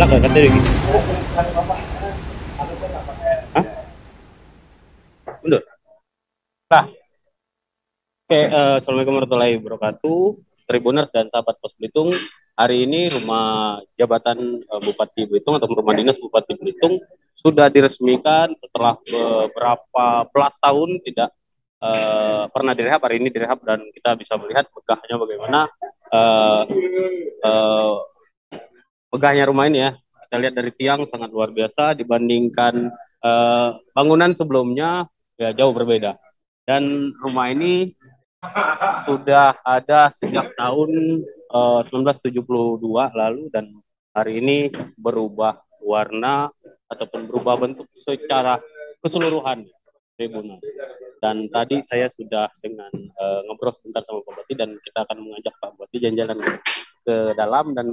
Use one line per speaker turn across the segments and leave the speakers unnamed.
Lah lagi. Hah? Mundur. Nah. Oke, eh, Assalamualaikum warahmatullahi wabarakatuh. Tribuners dan sahabat Pos Belitung. Hari ini rumah jabatan eh, Bupati Belitung atau rumah dinas Bupati Belitung sudah diresmikan setelah beberapa belas tahun tidak eh, pernah direhab. Hari ini direhab dan kita bisa melihat megahnya bagaimana eh, eh, megahnya rumah ini ya. Kita lihat dari tiang sangat luar biasa dibandingkan eh, bangunan sebelumnya ya jauh berbeda. Dan rumah ini sudah ada sejak tahun eh, 1972 lalu dan hari ini berubah warna ataupun berubah bentuk secara keseluruhan Dan tadi saya sudah dengan eh, ngobrol sebentar sama Pak Bupati dan kita akan mengajak Pak Bupati jalan-jalan ke, dalam dan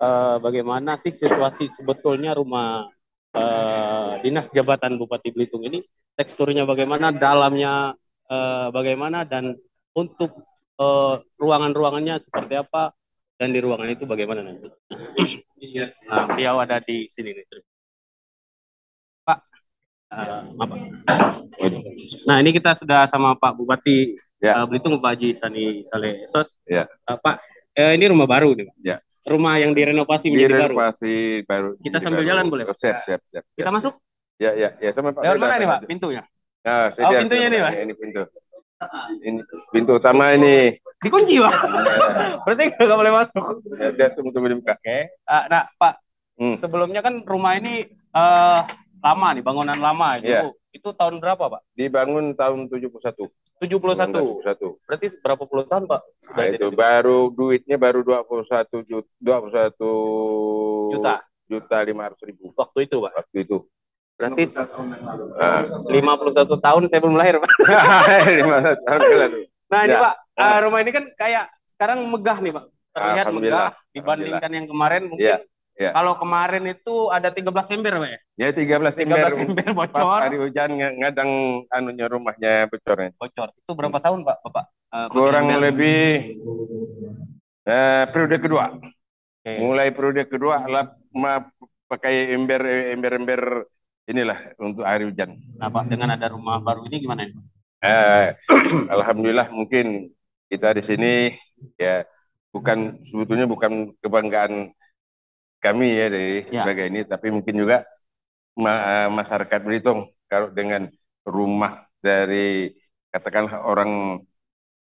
eh, bagaimana sih situasi sebetulnya rumah eh, dinas jabatan Bupati Belitung ini teksturnya bagaimana, dalamnya eh, bagaimana dan untuk eh, ruangan-ruangannya seperti apa dan di ruangan itu bagaimana nanti. Iya. Nah, beliau ada di sini nih. Eh, apa? Nah ini kita sudah sama Pak Bupati
Ya.
eh, Belitung Pak Haji Sani Saleh Esos.
Ya.
Eh, Pak, eh, ini rumah baru nih Pak.
Ya.
Rumah yang direnovasi menjadi baru.
Direnovasi baru.
Kita
jadi
sambil
baru.
jalan boleh, Pak?
Oh, siap, siap, siap.
Kita
siap.
masuk?
Ya, ya, ya sama Pak.
Lewat mana nih Pak? Pintunya?
Nah, saya
Oh,
siap,
pintunya nih, Pak?
Ini pintu. Ini pintu utama ini.
Dikunci Pak. Berarti nggak boleh masuk.
Ya, dia tunggu tunggu dibuka.
Oke. Ah, nah Pak,
Hmm.
sebelumnya kan rumah ini eh lama nih, bangunan lama itu.
Iya.
Itu tahun berapa Pak?
Dibangun tahun 71.
71.
71.
Berarti berapa puluh tahun Pak?
Nah, itu baru duitnya baru 21 juta 21
Juta.
juta 500 ribu
waktu itu Pak.
waktu itu.
Berarti
Nah.
51 tahun saya belum lahir Pak.
51 tahun ke lalu.
Nah ini
Ya.
Pak, eh, rumah ini kan kayak sekarang megah nih Pak. Terlihat megah dibandingkan yang kemarin mungkin.
Iya, iya.
Kalau kemarin itu ada 13 ember Pak ya?
Ya 13
13
ember.
ember
Pas
bocor.
hari hujan ng- ngadang anunya rumahnya bocornya.
Bocor. Itu berapa tahun Pak Bapak? Pakai
Kurang
ember?
lebih eh, periode kedua.
Oke.
Mulai periode kedua lah ma, pakai ember ember ember inilah untuk air hujan.
Nah Pak, dengan ada rumah baru ini gimana ya? Pak?
Eh, Alhamdulillah mungkin kita di sini ya bukan sebetulnya bukan kebanggaan kami ya dari
Ya.
sebagai ini, tapi mungkin juga ma- eh, masyarakat Belitung kalau dengan rumah dari katakanlah orang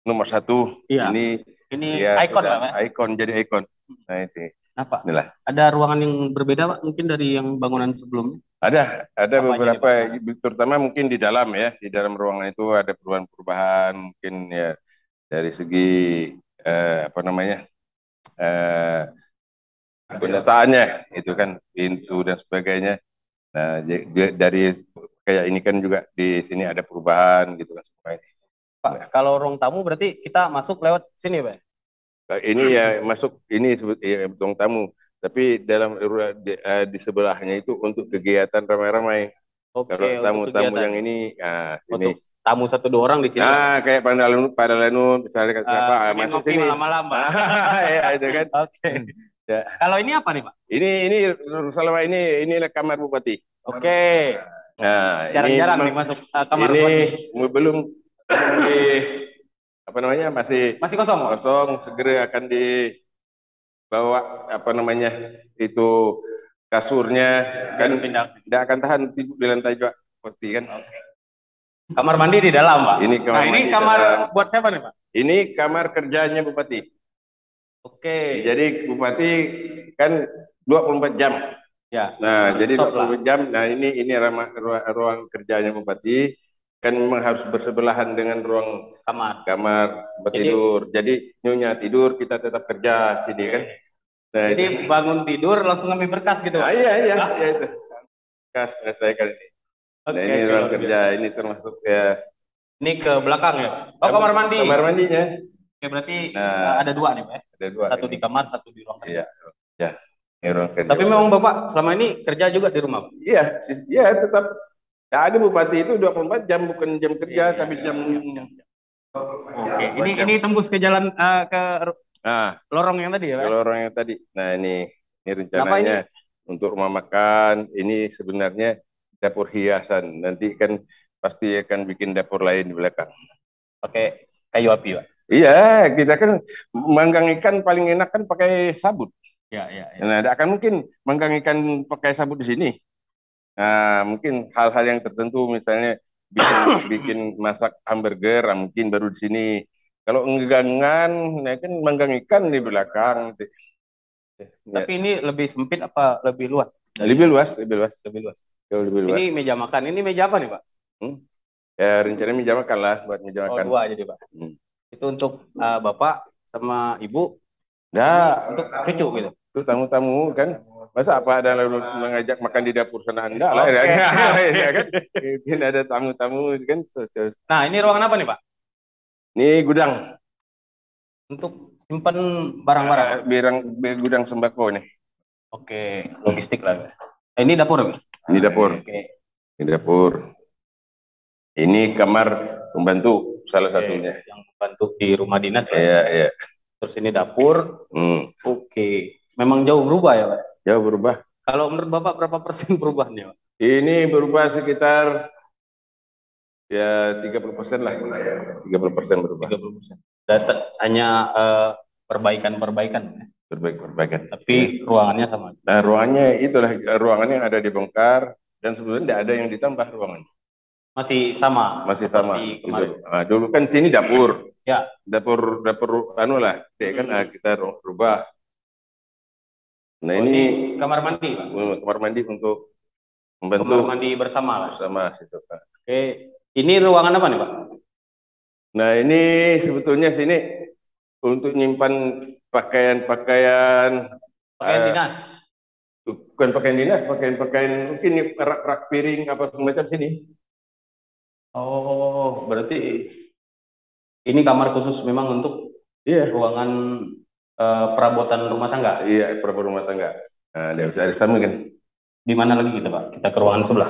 nomor satu
Iya.
ini
Ini
ya
ikon Pak.
Ikon jadi ikon. Nah itu
Nah Pak,
inilah.
ada ruangan yang berbeda Pak mungkin dari yang bangunan sebelumnya?
Ada ada
Apa aja
beberapa terutama mungkin di dalam ya di dalam ruangan itu ada perubahan-perubahan mungkin ya dari segi eh, apa namanya eh, penataannya itu kan pintu dan sebagainya. Nah dari kayak ini kan juga di sini ada perubahan gitu kan semua ini.
Pak, kalau ruang tamu berarti kita masuk lewat sini Pak?
Nah, Ini ya masuk ini sebut ya, ruang tamu. Tapi dalam di, eh, di sebelahnya itu untuk kegiatan ramai-ramai.
Oke,
Kalau tamu-tamu yang ini, nah, ini.
untuk tamu satu dua orang di sini.
Nah, kayak pada lalu pada lalu misalnya kan siapa ah,
pengen
masuk sini.
malam-malam, Pak.
ya itu kan.
Oke.
Ya.
Kalau ini apa nih, Pak?
Ini ini selama ini inilah kamar bupati.
Oke.
Nah,
Jarang-jarang
ini
nih masuk uh, kamar
ini
bupati.
belum masih apa namanya masih
Masih kosong,
kosong segera akan dibawa apa namanya itu kasurnya kan
pindah.
tidak akan tahan tidur di lantai juga seperti kan.
Kamar mandi di dalam, Pak.
Ini kamar
nah, ini kamar
dalam.
buat siapa nih, Pak?
Ini kamar kerjanya bupati.
Oke.
Jadi bupati kan 24 jam.
Ya.
Nah, jadi
Stop lah.
24 jam. Nah, ini ini ruang, ruang, ruang kerjanya bupati kan memang harus bersebelahan dengan ruang
Kamar.
kamar tempat
Jadi-
tidur. Jadi nyonya tidur, kita tetap kerja sini kan. Nah,
Jadi bangun tidur langsung ngambil berkas gitu,
ah,
Pak?
iya iya, iya itu. Kas saya kali ini.
Oke,
Nah, ini ruang kerja,
biasa.
ini termasuk ya
Ini ke belakang ya? Oh, kamar mandi.
Kamar mandinya
Oke, berarti
Nah.
uh, ada dua nih, Pak. ya?
ada dua.
Satu
ini.
di kamar, satu di ruang kerja.
Iya. Ya. Ruang kerja.
Tapi memang Bapak selama ini kerja juga di rumah?
Iya, iya tetap. Ya, ada bupati itu 24 jam bukan jam kerja
Iya,
tapi
iya,
jam
siap, siap, siap. Oke, ini ini tembus ke jalan uh, ke
nah,
lorong yang tadi ya, Pak?
lorong yang tadi. Nah, ini ini rencananya ini? untuk rumah makan. Ini sebenarnya dapur hiasan. Nanti kan pasti akan bikin dapur lain di belakang.
Oke, kayu api, Pak.
Iya, kita kan manggang ikan paling enak kan pakai sabut.
Ya, ya, ya.
Nah, tidak akan mungkin manggang ikan pakai sabut di sini. Nah, mungkin hal-hal yang tertentu misalnya bikin, bikin masak hamburger, nah, mungkin baru di sini. Kalau enggangan, ya kan manggang ikan di belakang.
Ya. Tapi ini lebih sempit apa lebih luas?
Lebih luas, lebih luas,
lebih luas.
Jauh lebih luas.
Ini meja makan. Ini meja apa nih, Pak?
Hmm? Ya, rencananya meja makan lah buat meja oh, makan.
dua jadi, Pak. Hmm. Itu untuk uh, Bapak sama Ibu.
Ya,
untuk cucu gitu.
Itu tamu-tamu kan. Masa apa ada lalu mengajak makan di dapur sana Anda lah okay. ya, ya kan? Mungkin ada tamu-tamu kan.
Nah, ini ruangan apa nih, Pak?
Ini gudang.
Untuk simpan barang-barang.
Birang gudang sembako nih.
Oke, logistik lah. Eh, ini dapur.
Ini dapur. Oke. Ini dapur. Ini kamar pembantu salah satunya.
Yang membantu di rumah dinas
ya. Iya, iya.
Terus ini dapur. Hmm. Oke. Memang jauh berubah ya, Pak?
Jauh berubah.
Kalau menurut Bapak berapa persen perubahannya, Pak?
Ini berubah sekitar ya 30 persen lah. 30 persen berubah.
30 persen. Data hanya uh, perbaikan-perbaikan ya?
Perbaikan-perbaikan.
Tapi ya. ruangannya sama?
Nah, ruangannya itulah ruangannya yang ada dibongkar dan sebetulnya tidak ada yang ditambah ruangannya.
Masih sama.
Masih sama. Kemarin. Nah, dulu kan sini dapur.
Ya.
Dapur dapur anu lah, ya kan hmm. kita rubah. Nah oh, ini,
kamar mandi, Pak.
Hmm, kamar mandi untuk membantu.
Kamar mandi bersama lah.
Bersama situ, Pak.
Oke, ini ruangan apa nih, Pak?
Nah ini sebetulnya sini untuk nyimpan pakaian-pakaian.
Pakaian uh, dinas.
Bukan pakaian dinas, pakaian-pakaian mungkin rak-rak piring apa semacam sini.
Oh, berarti ini kamar khusus memang untuk
iya.
ruangan uh, perabotan rumah tangga?
Iya, perabotan rumah tangga. Nah, dia bisa sama kan?
Di mana lagi kita, Pak? Kita ke ruangan sebelah.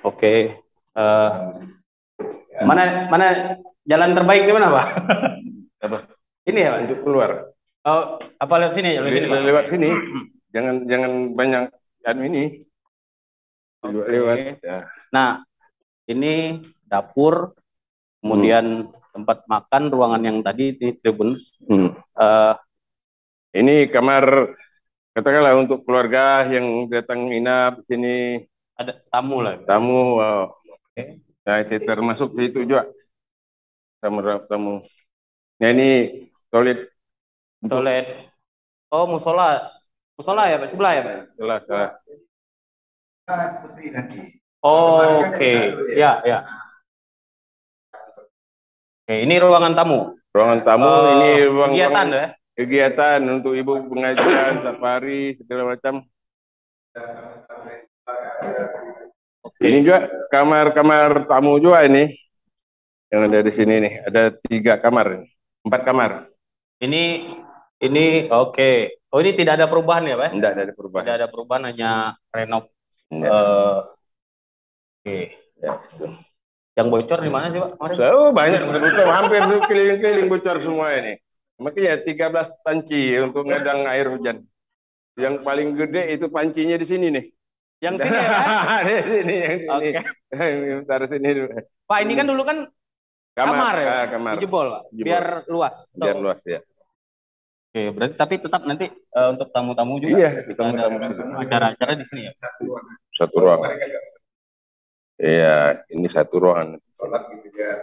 Oke. Okay. Uh, eh, mana mana jalan terbaik di mana, Pak?
Apa?
Ini ya, Pak?
Untuk keluar.
Oh, apa lewat sini?
Lewat sini, Pak. Lewat sini. jangan jangan banyak anu ini
lewat. Ya. Nah, ini dapur, kemudian hmm. tempat makan, ruangan yang tadi di tribun. Hmm. Uh,
ini kamar katakanlah untuk keluarga yang datang nginap di sini.
Ada tamu lah.
Tamu, wow. Okay. Nah, saya termasuk di itu juga. Tamu tamu. Nah, ini toilet.
Toilet. Oh, musola. Musola ya, Pak? Sebelah ya, Pak?
Sebelah, sebelah
nanti. Oh, Oke, okay. ya, ya. Oke, ini ruangan tamu.
Ruangan tamu uh, ini ruang
kegiatan ruang, ya?
Kegiatan untuk ibu pengajian, safari segala macam. Okay. Ini juga kamar-kamar tamu juga ini yang ada di sini nih. Ada tiga kamar, empat kamar.
Ini ini oke. Okay. Oh ini tidak ada perubahan ya, Pak?
Tidak ada perubahan.
Tidak ada perubahan, hanya renov Ya. Uh, Oke. Okay. Ya. Yang bocor di mana sih Pak?
Oh, banyak bocor, hampir keliling-keliling bocor semua ini. Makanya 13 panci untuk ngedang air hujan. Yang paling gede itu pancinya di sini nih.
Yang sini ya?
di sini yang sini. Okay. Taruh sini dulu.
Pak, ini kan dulu kan kamar, kamar ya?
Ah, kamar.
Dijebol, Pak. Jebol. Biar luas.
Biar luas ya.
Oke, berarti tapi tetap nanti uh, untuk tamu-tamu juga.
Iya, tamu-tamu
acara-acara di sini ya.
Satu ruangan. Iya, ini satu ruangan. Sholat gitu ya,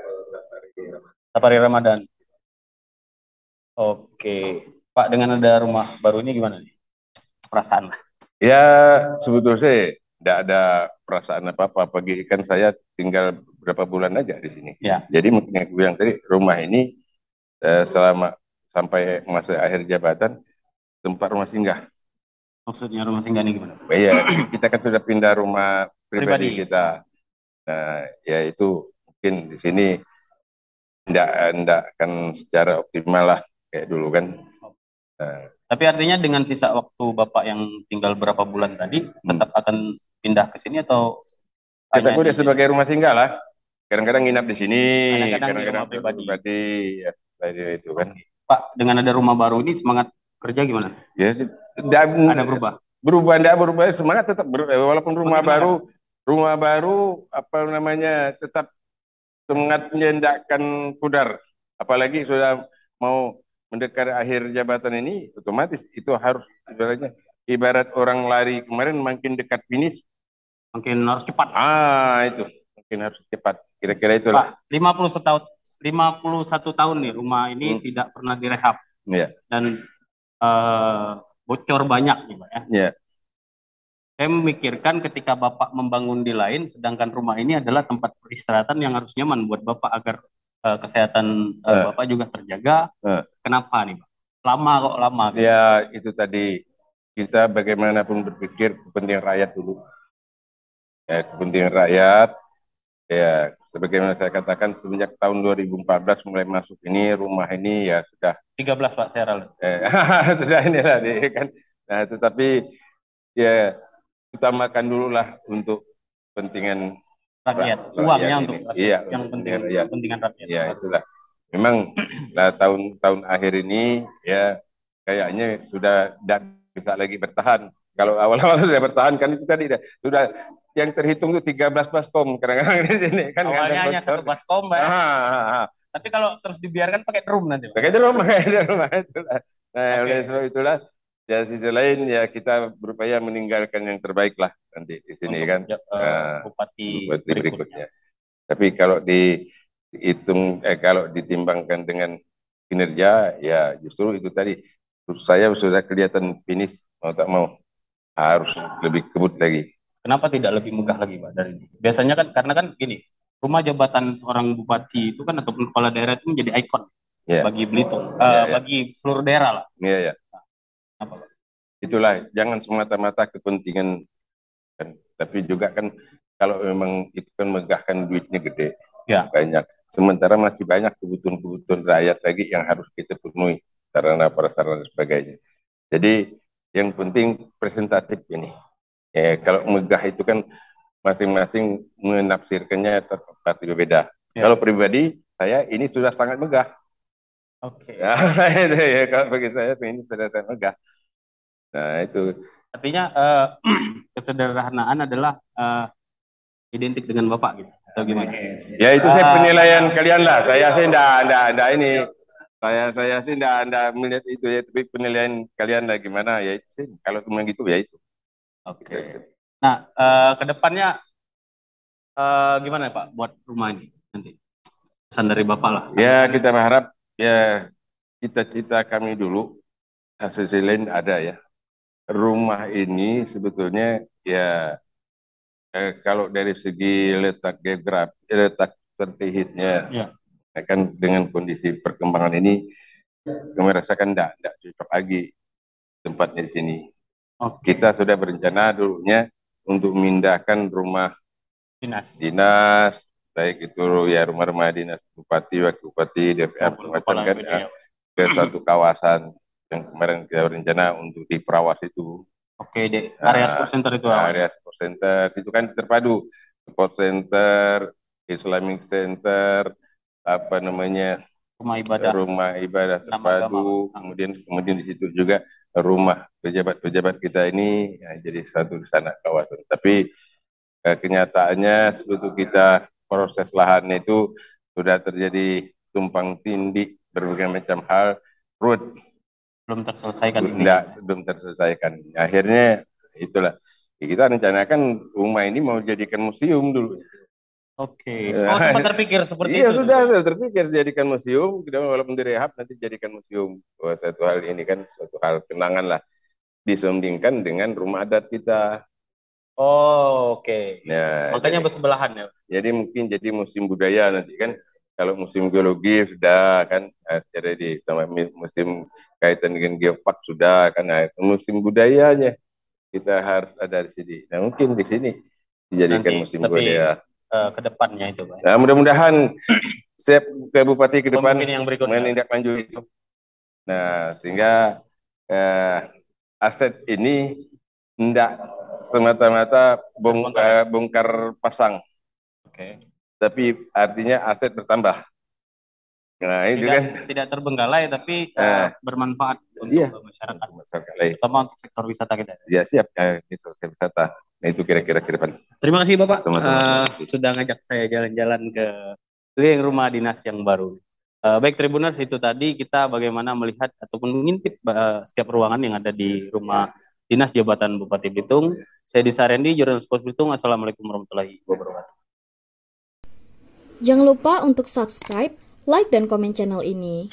safari Ramadan. Oke, Pak dengan ada rumah baru ini gimana nih? Perasaan lah.
Ya, sebetulnya tidak ada perasaan apa-apa. Pagi kan saya tinggal berapa bulan aja di sini.
Ya.
Jadi mungkin yang bilang tadi rumah ini eh, selama sampai masa akhir jabatan tempat rumah singgah.
Maksudnya rumah singgah ini gimana?
Iya, kita kan sudah pindah rumah pribadi, pribadi. kita. Nah, ya itu mungkin di sini tidak tidak akan secara optimal lah kayak dulu kan.
Nah. Tapi artinya dengan sisa waktu bapak yang tinggal berapa bulan tadi hmm. tetap akan pindah ke sini atau?
Kita udah sebagai rumah singgah lah. kadang-kadang nginap di sini,
Kadang-kadang di
kadang-kadang
rumah pribadi.
ya, itu kan.
Pak, dengan ada rumah baru ini semangat kerja gimana?
Ya, dan
Ada berubah?
berubah enggak berubah semangat tetap ber- eh, walaupun rumah
Semangat.
baru rumah baru apa namanya tetap semangatnya tidak akan pudar apalagi sudah mau mendekat akhir jabatan ini otomatis itu harus ibaratnya ibarat orang lari kemarin makin dekat finish
Mungkin harus cepat.
ah itu mungkin harus cepat kira-kira itulah
Pak, 51 tahun 51 tahun nih rumah ini
Hmm.
tidak pernah direhab
ya
dan eh, bocor banyak nih, Pak ya.
ya
Saya memikirkan ketika Bapak membangun di lain, sedangkan rumah ini adalah tempat peristirahatan yang harus nyaman buat Bapak agar eh, kesehatan eh,
Eh.
Bapak juga terjaga.
Eh.
Kenapa nih, Pak? Lama kok lama. gitu.
ya itu tadi kita bagaimanapun berpikir kepentingan rakyat dulu ya kepentingan rakyat ya sebagaimana saya katakan semenjak tahun 2014 mulai masuk ini rumah ini ya sudah
13 Pak Seral.
eh, sudah ini lah di- kan nah tetapi ya utamakan dulu lah untuk kepentingan
Rakyat.
Rakyat
Uangnya
ini.
untuk rakyat.
Iya,
yang
untuk
penting
kepentingan rakyat.
kepentingan rakyat.
ya itulah memang lah tahun-tahun akhir ini ya kayaknya sudah tidak bisa lagi bertahan kalau awal-awal sudah bertahan kan itu tadi dah, sudah yang terhitung itu 13 baskom kadang-kadang di sini kan
Awalnya hanya satu baskom, ya.
Ah, ah, ah.
Tapi kalau terus dibiarkan pakai drum nanti, Pak.
Pakai di rumah, pakai di rumah itulah. Nah,
Oke.
oleh sebab itulah ya sisi lain ya kita berupaya meninggalkan yang terbaik lah nanti di sini
Untuk
kan Nah,
bupati
buat di
berikutnya.
berikutnya. Tapi kalau dihitung eh kalau ditimbangkan dengan kinerja ya justru itu tadi saya sudah kelihatan finish mau tak mau harus lebih kebut lagi.
Kenapa tidak lebih megah lagi, Pak? Dari biasanya kan karena kan gini, rumah jabatan seorang bupati itu kan ataupun kepala daerah itu menjadi ikon
Ya.
bagi Belitung,
Ya,
eh,
ya.
bagi seluruh daerah lah.
Iya ya.
Apa, Pak?
Itulah jangan semata-mata kepentingan kan. Tapi juga kan kalau memang itu kan megahkan duitnya gede.
Ya.
Banyak. Sementara masih banyak kebutuhan-kebutuhan rakyat lagi yang harus kita penuhi sarana prasarana dan sebagainya. Jadi yang penting presentatif ini. Ya, kalau megah itu kan masing-masing menafsirkannya tepat berbeda.
Ya.
Kalau pribadi saya ini sudah sangat megah.
Oke.
Ya, itu ya, kalau bagi saya ini sudah sangat megah. Nah itu
Artinya eh, kesederhanaan adalah eh, identik dengan Bapak gitu. Atau gimana?
Ya itu saya
Ah.
penilaian kalian lah. Saya sih enggak enggak enggak ini. Saya saya sih enggak enggak melihat itu ya, tapi penilaian kalian lah gimana ya itu sih. Kalau cuma gitu ya itu.
Oke. Nah, eh, ke depannya eh, gimana ya Pak buat rumah ini nanti? Pesan dari Bapak lah.
Ya kita berharap ya cita-cita kami dulu hasil lain ada ya. Rumah ini sebetulnya ya eh, kalau dari segi letak geografi, letak tertihitnya
Ya.
ya kan dengan kondisi perkembangan ini kami rasakan enggak enggak cocok lagi tempatnya di sini.
Oke.
kita sudah berencana dulunya untuk memindahkan rumah
Dinas.
dinas baik itu ya rumah-rumah dinas bupati wakil bupati DPR macam kan ya, ke satu kawasan yang kemarin kita berencana untuk di Perawas itu
Oke, di area
Ah,
sport center itu awalnya.
area sport center itu kan terpadu sport center Islamic center apa namanya
rumah ibadah.
rumah ibadah terpadu kemudian kemudian di situ juga rumah pejabat-pejabat kita ini ya, jadi satu di sana kawasan. Tapi eh, kenyataannya sebetulnya kita proses lahan itu sudah terjadi tumpang tindih berbagai macam hal root
Belum terselesaikan ini.
tidak belum terselesaikan. Akhirnya itulah. Ya, kita rencanakan rumah ini mau jadikan museum dulu
Oke.
Ya.
Oh, sempat terpikir seperti
iya
itu.
sudah sudah terpikir jadikan museum kita walaupun direhab nanti jadikan museum Wah, satu hal ini kan suatu hal kenangan lah disandingkan dengan rumah adat kita
Oh, oke.
nah
Makanya
jadi,
bersebelahan ya.
jadi mungkin jadi museum budaya nanti kan kalau museum geologi sudah kan nah, secara di sama museum kaitan dengan geopark sudah kan nah, museum budayanya kita harus ada di sini nah mungkin di sini dijadikan
Nanti,
museum
tapi
budaya
Eh, ke depannya itu, Pak.
nah mudah-mudahan siap ke bupati ke depan
Pemimpin yang berikutnya.
menindaklanjuti itu. Nah, sehingga eh, aset ini tidak semata-mata bong,
Terbongkar.
eh, bongkar pasang.
Oke.
tapi artinya aset bertambah.
Nah, itu tidak, kan tidak terbengkalai tapi uh, bermanfaat untuk
iya,
masyarakat. terutama untuk sektor wisata kita.
Ya siap, ya, ini sektor wisata. Nah itu kira-kira ke depan.
Terima kasih Bapak Sama -sama. Uh, sudah ngajak saya jalan-jalan ke keliling rumah dinas yang baru. Uh, baik Tribuners itu tadi kita bagaimana melihat ataupun mengintip uh, setiap ruangan yang ada di rumah dinas jabatan Bupati Bitung. Saya di Sarendi, Jurnalis Pos Bitung. Assalamualaikum warahmatullahi wabarakatuh.
Jangan lupa untuk subscribe like dan komen channel ini.